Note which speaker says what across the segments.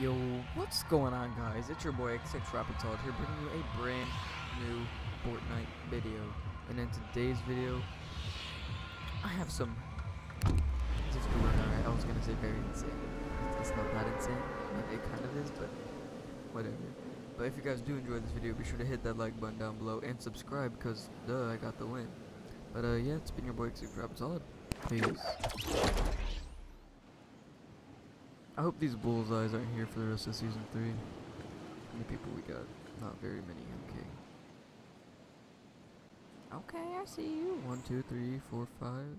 Speaker 1: Yo, what's going on guys? It's your boy XX Rahpid here bringing you a brand new Fortnite video. And in today's video, I have some I was gonna say very insane. It's not that insane. It, it kind of is, but whatever. But if you guys do enjoy this video, be sure to hit that like button down below and subscribe because duh, I got the win. But uh yeah, it's been your boy XX Rahpid Peace. I hope these bullseyes aren't here for the rest of season 3. How many people we got? Not very many, okay. Okay, I see you. One, two, three, four, five.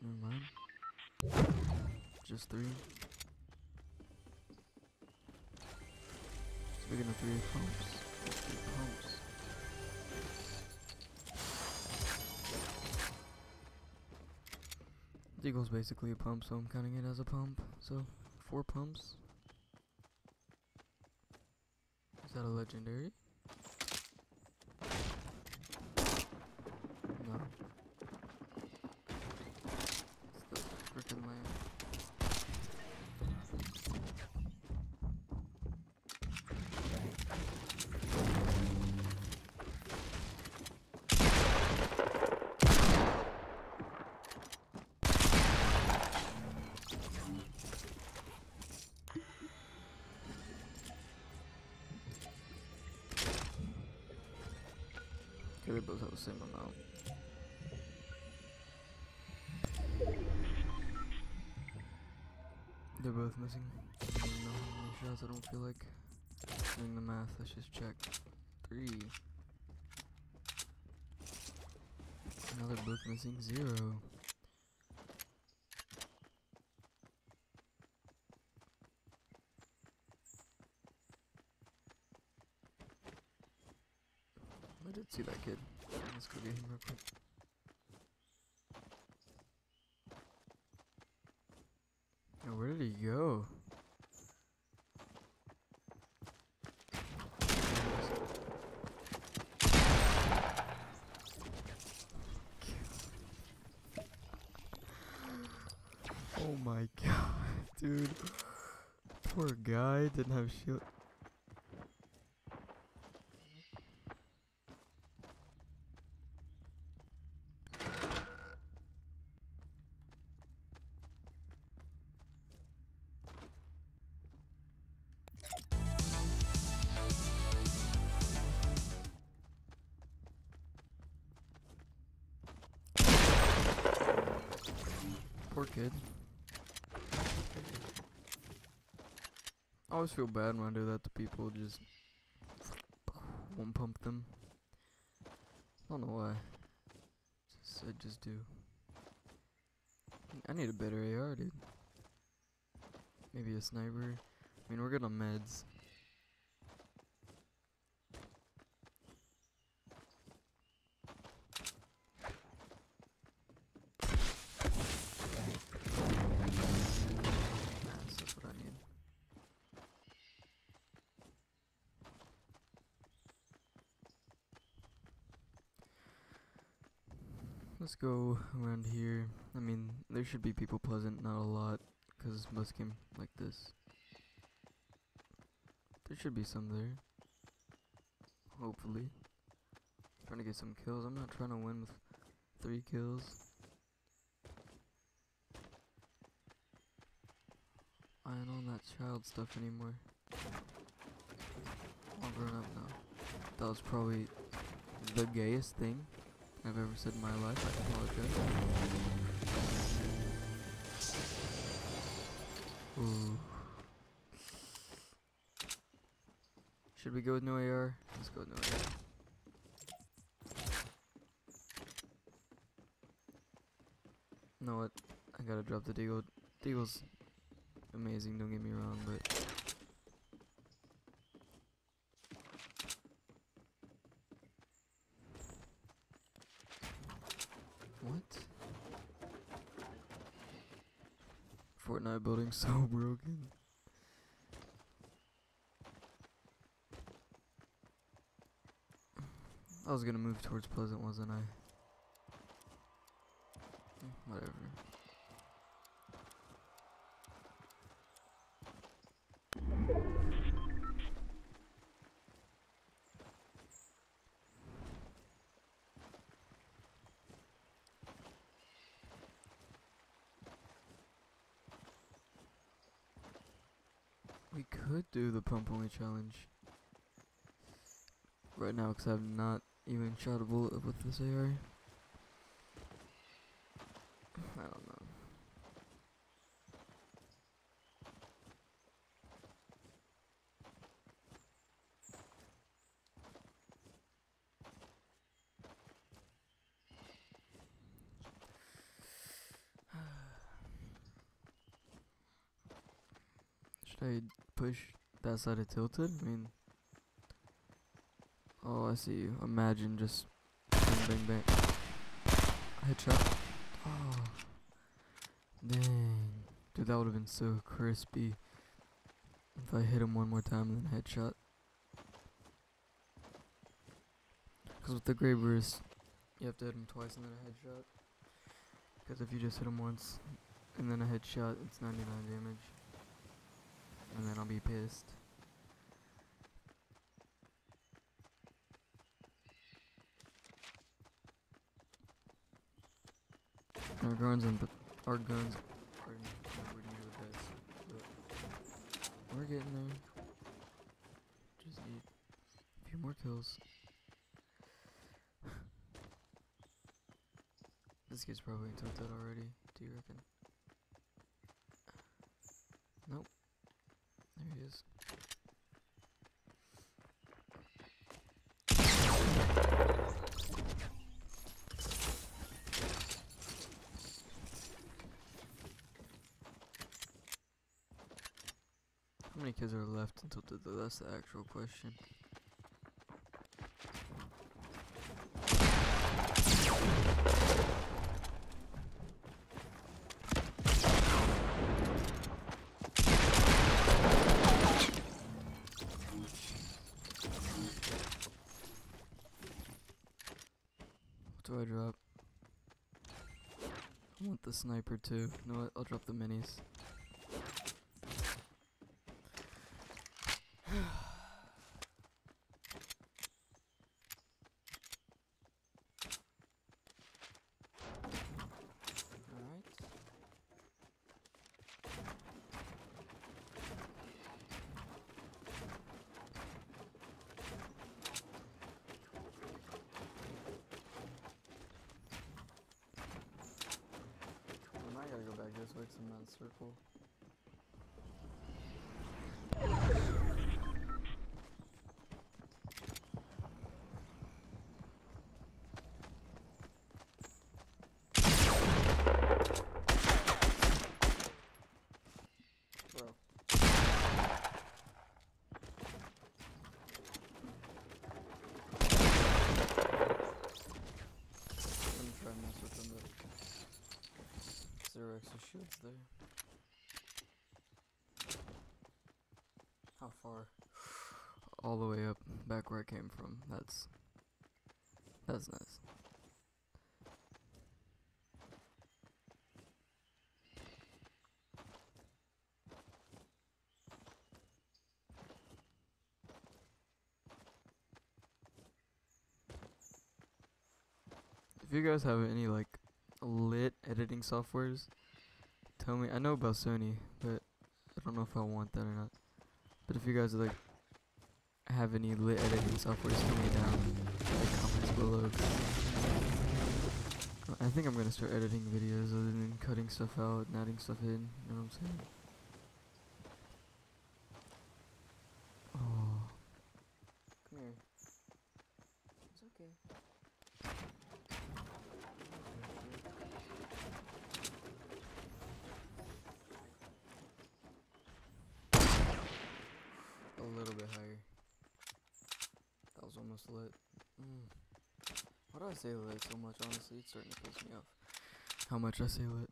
Speaker 1: Never mind. Just three. Speaking of three pumps. Three pumps. Deagle's basically a pump, so I'm counting it as a pump. So, four pumps. Is that a legendary? Same amount. They're both missing. I don't know how many shots. I don't feel like doing the math. Let's just check. Three. Another they're missing. Zero. I did see that kid. Let's go get him real quick. Yo, where did he go? Oh my god, dude. Poor guy didn't have shield. I always feel bad when I do that to people, just one pump them. I don't know why. Just, I just do. I need a better AR, dude. Maybe a sniper. I mean, we're good on meds. Nice, that's what I need. Let's go around here. I mean, there should be people pleasant, not a lot, because most came like this. There should be some there. Hopefully. Trying to get some kills. I'm not trying to win with three kills. I ain't on that child stuff anymore. All grown up now. That was probably the gayest thing I've ever said in my life. I apologize. Ooh. Should we go with no AR? Let's go with no AR. Know what? I gotta drop the Deagle. Deagle's amazing, don't get me wrong, but What? Fortnite building so broken. I was gonna move towards Pleasant, wasn't I? Whatever. We could do the pump only challenge right now because I've not even shot a bullet with this AR. I don't know. Should I push that side of tilted? I mean, oh, I see you. Imagine just bang, bang, bang. Headshot. Oh, dang. Dude, that would have been so crispy if I hit him one more time and then headshot. Because with the Grey Burst, you have to hit him twice and then a headshot. Because if you just hit him once and then a headshot, it's 99 damage and then I'll be pissed. Our guns and our guns are nowhere near the best, but we're getting there. Just need a few more kills. this kid's probably tilted already. Do you reckon? Nope. Is. How many kids are left until th th that's the actual question. What do I drop? I want the sniper too. What? I'll drop the minis. Alright. Well, now I gotta go back this way 'cause I'm not in circle. Bro. I'm gonna try and mess with them, but zero extra shields there. How far? All the way up, back where I came from. That's that's nice. If you guys have any like lit editing softwares, tell me. I know about Sony, but I don't know if I want that or not. But if you guys like have any lit editing softwares, tell me down in the comments below. I think I'm gonna start editing videos other than cutting stuff out and adding stuff in. You know what I'm saying? Oh. Come here. It's okay. A little bit higher. That was almost lit. Mm. Why do I say lit so much? Honestly, it's starting to piss me off. How much I say lit.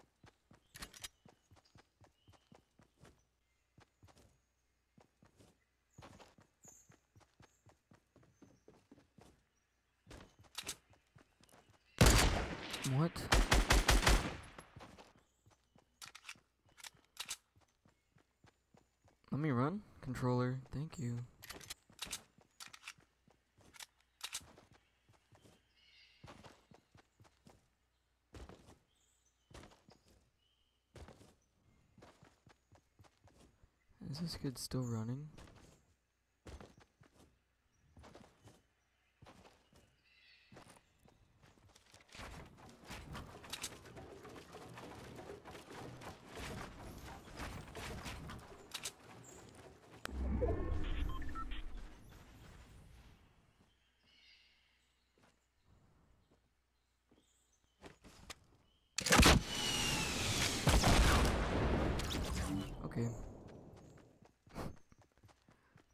Speaker 1: What? Let me run, controller. Thank you. Is this kid still running? Okay.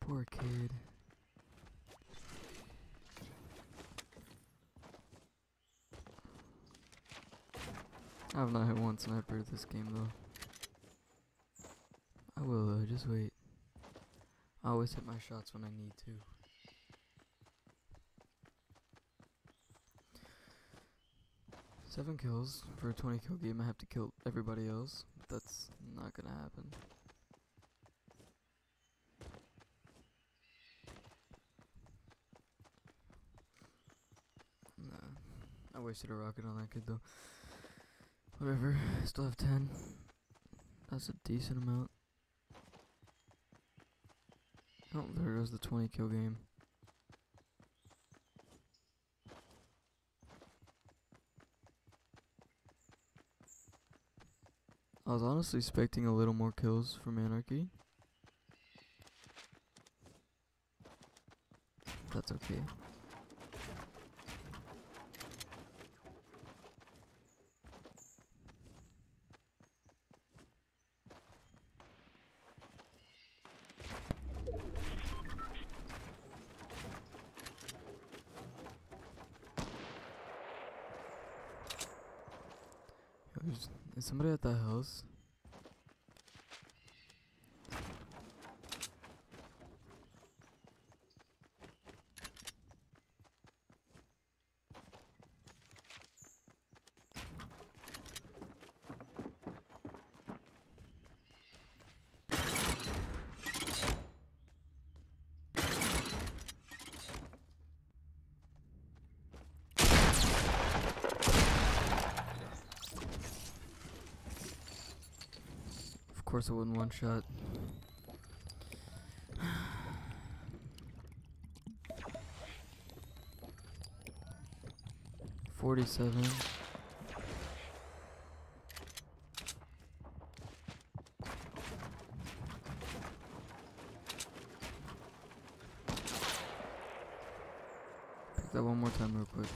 Speaker 1: Poor kid. I have not hit one sniper this game though. I will though, just wait. I always hit my shots when I need to. Seven kills for a 20 kill game. I have to kill everybody else. That's not gonna happen. Nah. I wasted a rocket on that kid though. Whatever. Still have 10. That's a decent amount. Oh, there goes the 20 kill game. I was honestly expecting a little more kills from Anarchy. That's okay. Yo, Is, is that house? Of course, I wouldn't one shot. Forty-seven. Pick that one more time, real quick.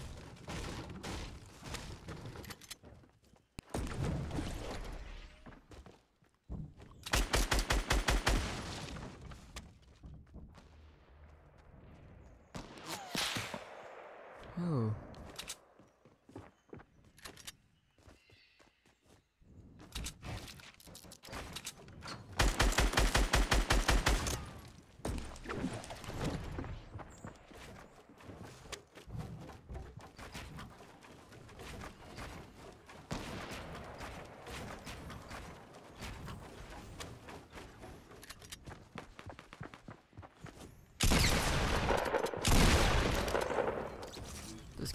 Speaker 1: Oh.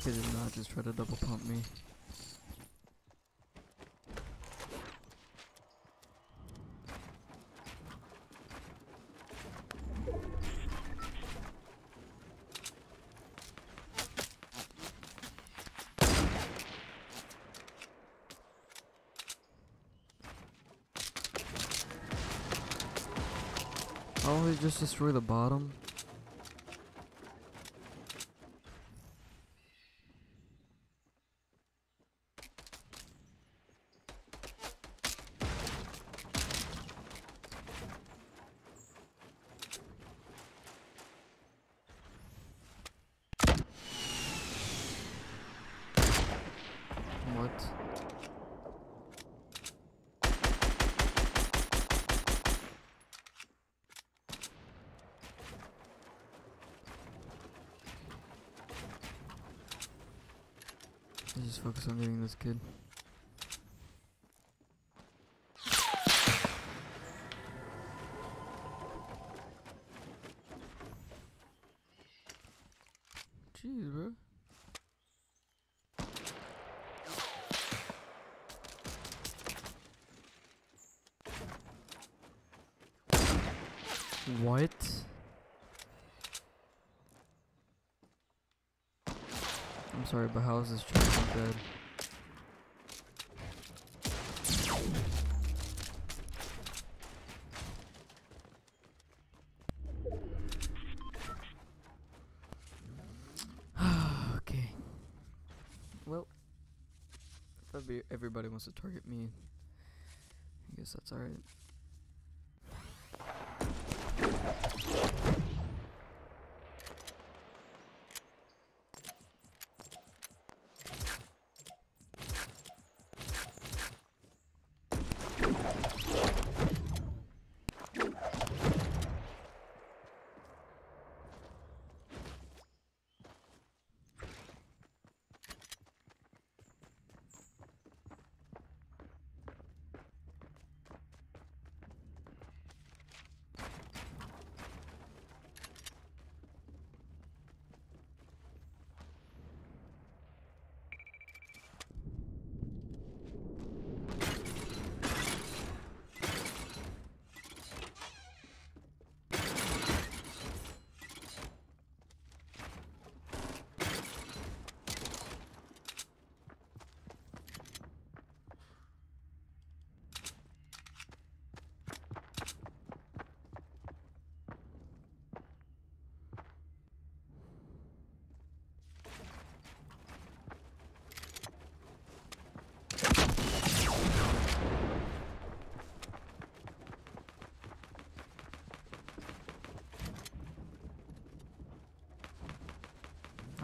Speaker 1: Kid did not just try to double pump me. Oh, he just destroyed the bottom? What? Let's just focus kid. Jeez, bro. What? I'm sorry, but how is this child dead? okay. Well, if every- everybody wants to target me, I guess that's alright.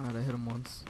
Speaker 1: Alright, I hit him once.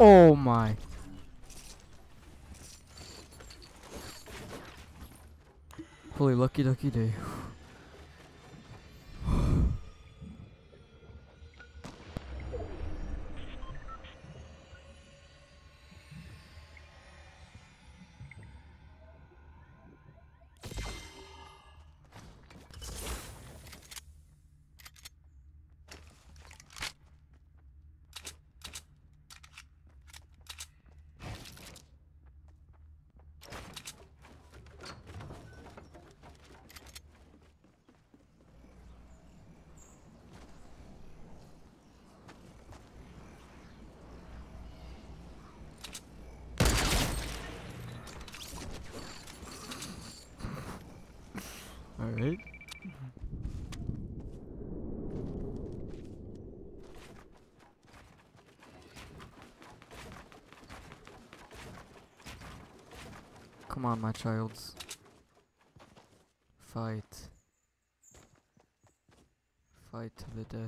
Speaker 1: Oh my. Holy lucky ducky day. Alright. Come on, my childs. Fight. Fight to the death.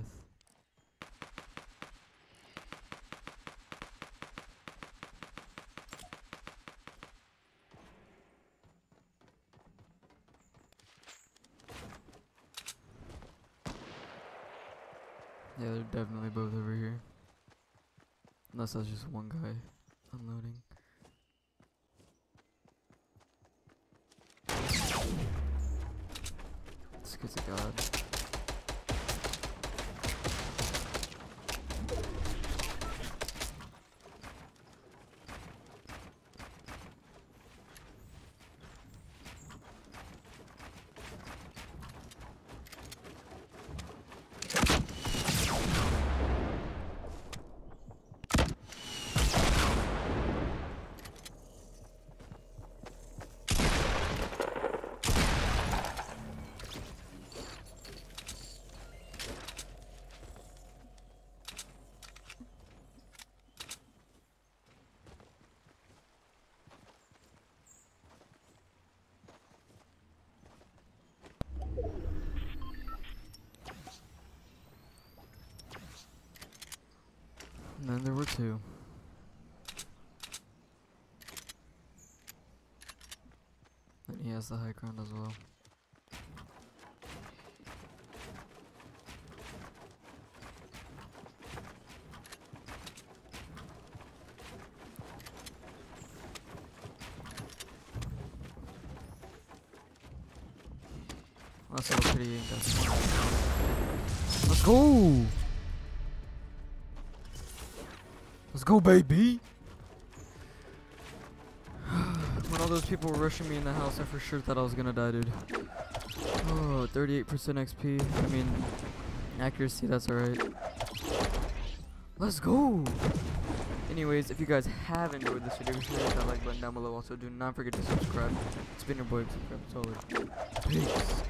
Speaker 1: Yeah, they're definitely both over here. Unless that's just one guy unloading. This of god. There were two. And he has the high ground as well. That's all pretty at. Let's go! Go, baby! when all those people were rushing me in the house, I for sure thought I was gonna die, dude. Oh, 38% XP. I mean, accuracy, that's alright. Let's go! Anyways, if you guys have enjoyed this video, hit that like button down below. Also, do not forget to subscribe. It's been your boy, Subscribe Solid. Peace.